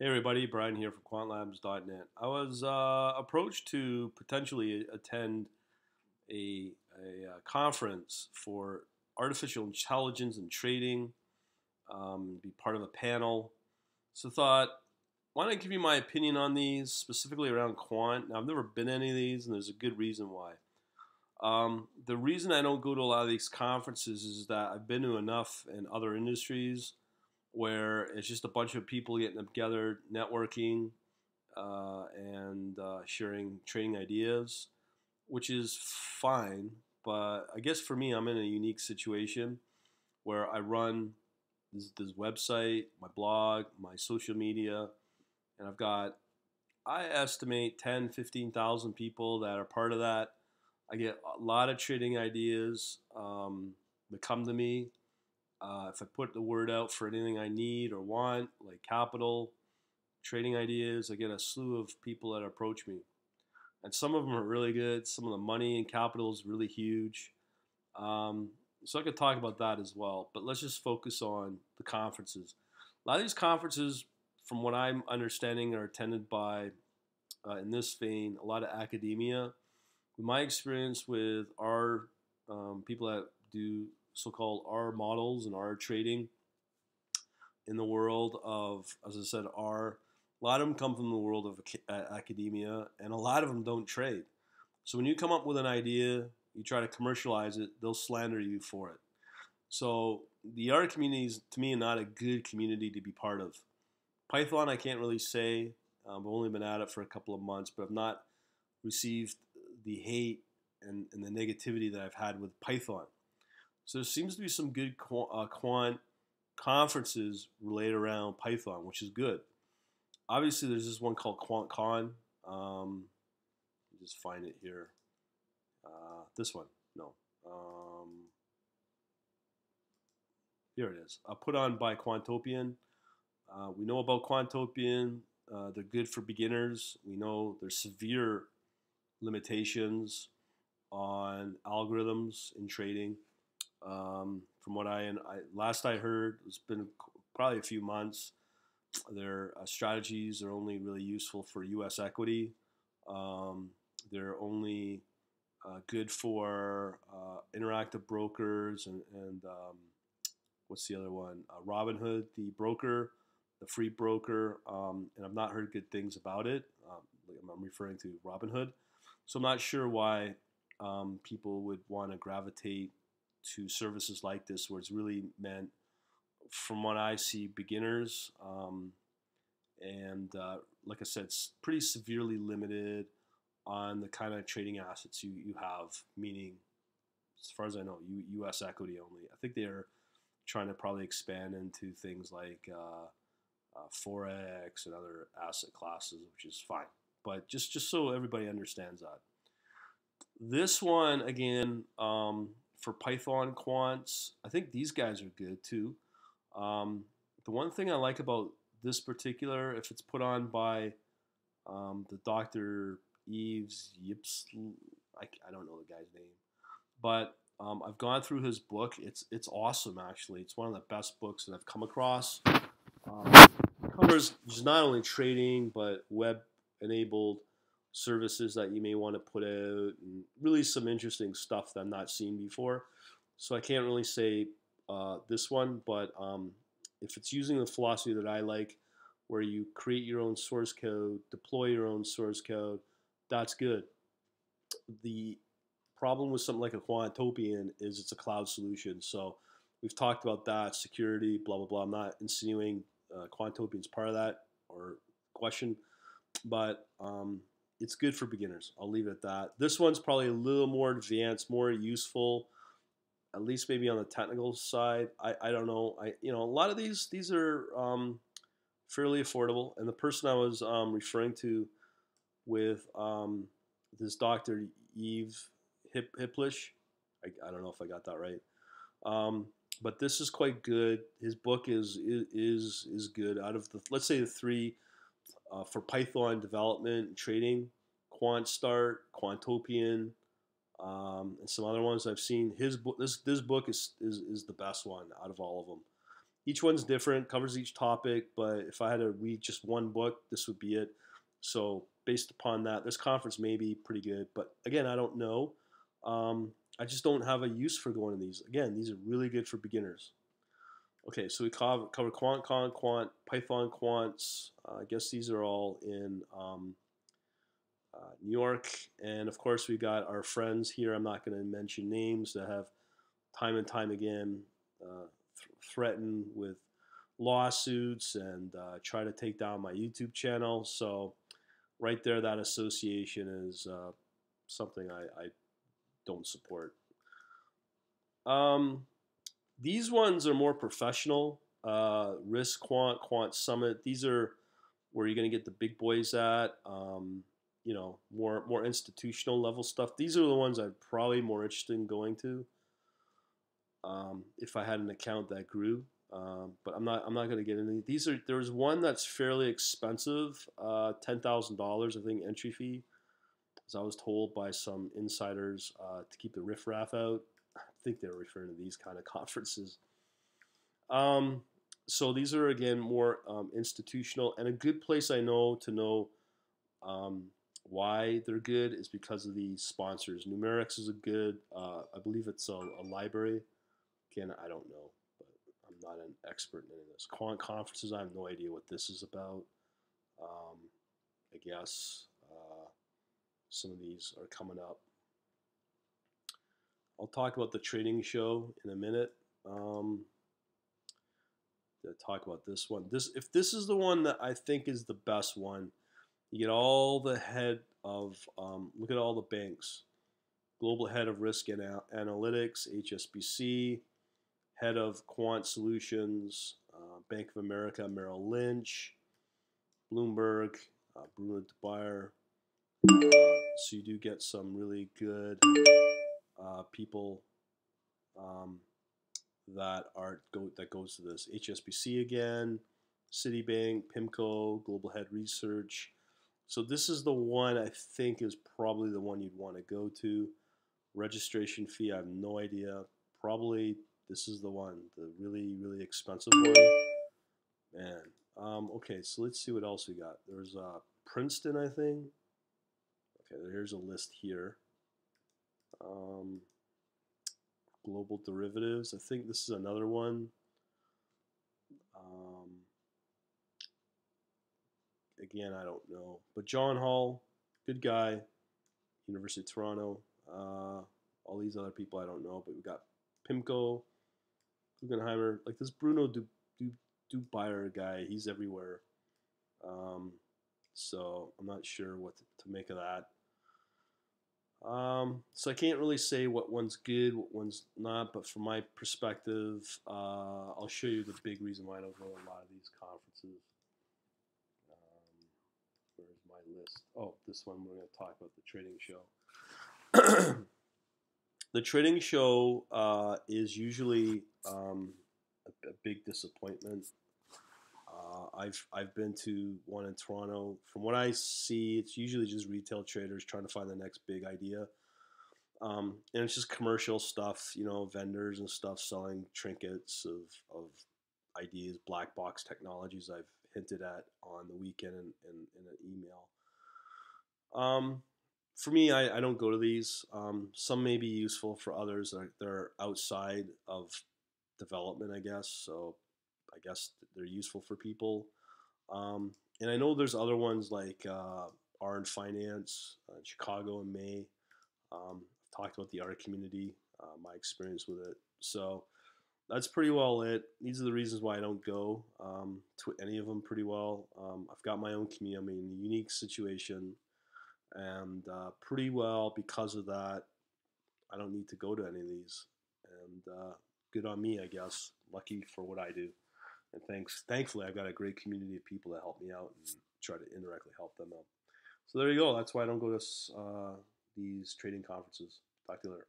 Hey everybody, Brian here from quantlabs.net. I was uh, approached to potentially attend a, a, uh, conference for artificial intelligence and trading, um, be part of a panel. So thought, why I give you my opinion on these, specifically around quant. Now, I've never been any of these, and there's a good reason why. Um, the reason I don't go to a lot of these conferences is that I've been to enough in other industries where it's just a bunch of people getting together, networking, uh, and uh, sharing trading ideas, which is fine. But I guess for me, I'm in a unique situation where I run this, this website, my blog, my social media, and I've got, I estimate 10, 15,000 people that are part of that. I get a lot of trading ideas um, that come to me uh, if I put the word out for anything I need or want, like capital, trading ideas, I get a slew of people that approach me. And some of them are really good. Some of the money and capital is really huge. Um, so I could talk about that as well. But let's just focus on the conferences. A lot of these conferences, from what I'm understanding, are attended by, uh, in this vein, a lot of academia. My experience with our um, people that do so-called R models and R trading in the world of, as I said, R. A lot of them come from the world of academia, and a lot of them don't trade. So when you come up with an idea, you try to commercialize it, they'll slander you for it. So the R community is, to me, not a good community to be part of. Python, I can't really say. Um, I've only been at it for a couple of months, but I've not received the hate and, and the negativity that I've had with Python. So there seems to be some good uh, quant conferences related around Python, which is good. Obviously, there's this one called QuantCon. Um, just find it here. Uh, this one, no. Um, here it is. Uh, put on by Quantopian. Uh, we know about Quantopian. Uh, they're good for beginners. We know there's severe limitations on algorithms in trading. Um, from what I, I, last I heard, it's been probably a few months. Their uh, strategies are only really useful for U.S. equity. Um, they're only uh, good for uh, interactive brokers and, and um, what's the other one? Uh, Robinhood, the broker, the free broker, um, and I've not heard good things about it. Um, I'm referring to Robinhood, so I'm not sure why um, people would want to gravitate to services like this where it's really meant, from what I see, beginners. Um, and uh, like I said, it's pretty severely limited on the kind of trading assets you, you have, meaning, as far as I know, U, U.S. equity only. I think they're trying to probably expand into things like uh, uh, forex and other asset classes, which is fine. But just just so everybody understands that. This one again, um, for Python quants, I think these guys are good too. Um, the one thing I like about this particular, if it's put on by um, the Dr. Eves Yips, I, I, don't know the guy's name, but um, I've gone through his book. It's it's awesome actually. It's one of the best books that I've come across. Um, covers not only trading but web enabled services that you may want to put out, and really some interesting stuff that I'm not seen before. So I can't really say uh, this one, but um, if it's using the philosophy that I like, where you create your own source code, deploy your own source code, that's good. The problem with something like a Quantopian is it's a cloud solution. So we've talked about that, security, blah, blah, blah. I'm not insinuating uh, is part of that or question, but um, it's good for beginners. I'll leave it at that. This one's probably a little more advanced, more useful, at least maybe on the technical side. I, I don't know. I you know a lot of these these are um, fairly affordable. And the person I was um, referring to with um, this Dr. Eve Hip, Hiplish, I, I, don't know if I got that right. Um, but this is quite good. His book is is is good. Out of the let's say the three uh, for Python development and trading, QuantStart, Quantopian, um, and some other ones I've seen. His book, this this book is, is is the best one out of all of them. each one's different, covers each topic. But if I had to read just one book, this would be it. So based upon that, this conference may be pretty good. But again, I don't know. Um, I just don't have a use for going to these. Again, these are really good for beginners. Okay, so we cover, cover quant, quant, Python quants. Uh, I guess these are all in um, uh, New York. And of course, we got our friends here. I'm not going to mention names that have time and time again uh, th- threatened with lawsuits and uh, try to take down my YouTube channel. So, right there, that association is uh, something I, I, don't support. Um, these ones are more professional. Uh, Risk Quant, Quant Summit. These are where you're going to get the big boys at. Um, you know, more more institutional level stuff. These are the ones I'm probably more interested in going to. Um, if I had an account that grew, um, but I'm not. I'm not going to get into these. Are there's one that's fairly expensive, uh, ten thousand dollars, I think, entry fee. As I was told by some insiders uh, to keep the riffraff out. I think they're referring to these kind of conferences. Um, so these are again more um, institutional and a good place I know to know um, why they're good is because of the sponsors. Numerix is a good, uh, I believe it's a, a, library. Again, I don't know, but I'm not an expert in any of this. Quant conferences, I have no idea what this is about. Um, I guess uh, some of these are coming up. I'll talk about the trading show in a minute. Um, talk about this one. This if this is the one that I think is the best one you get all the head of, um, look at all the banks. Global head of risk and analytics, HSBC, head of quant solutions, uh, Bank of America, Merrill Lynch, Bloomberg, uh, Bruno Dupire. Uh, so you do get some really good uh, people um, that are go that goes to this HSBC again, Citibank, PIMCO, Global Head Research, so this is the one I think is probably the one you'd want to go to. Registration fee, I have no idea. Probably this is the one, the really, really expensive one. Man, um, okay, so let's see what else we got. There's uh, Princeton, I think. Okay, here's a list here. Um, global derivatives, I think this is another one. Um, again, I don't know. But John Hull, good guy, University of Toronto. Uh, all these other people I don't know, but we got Pimco, Guggenheimer, like this Bruno Du, Du, Dupire guy. He's everywhere. Um, so I'm not sure what to, to make of that. Um, so I can't really say what one's good, what one's not, but from my perspective, uh, I'll show you the big reason why I don't go to a lot of these conferences My list. Oh, this one we're going to talk about the trading show. the trading show uh, is usually um, a, a, big disappointment. Uh, I've I've been to one in Toronto. From what I see, it's usually just retail traders trying to find the next big idea. Um, and it's just commercial stuff, you know, vendors and stuff selling trinkets of, of ideas, black box technologies I've hinted at on the weekend in, in, in an email. Um, for me, I, I, don't go to these. Um, some may be useful for others. They're, they're outside of development, I guess. So I guess they're useful for people. Um, and I know there's other ones like uh, and Finance, uh, Chicago in May. Um, I've talked about the R community, uh, my experience with it. So that's pretty well it. These are the reasons why I don't go um, to any of them pretty well. Um, I've got my own community. I'm in a unique situation and uh, pretty well because of that, I don't need to go to any of these. And uh, good on me, I guess. Lucky for what I do. And thanks, thankfully, I've got a great community of people that help me out and try to indirectly help them out. So there you go. That's why I don't go to uh, these trading conferences. Talk to you later.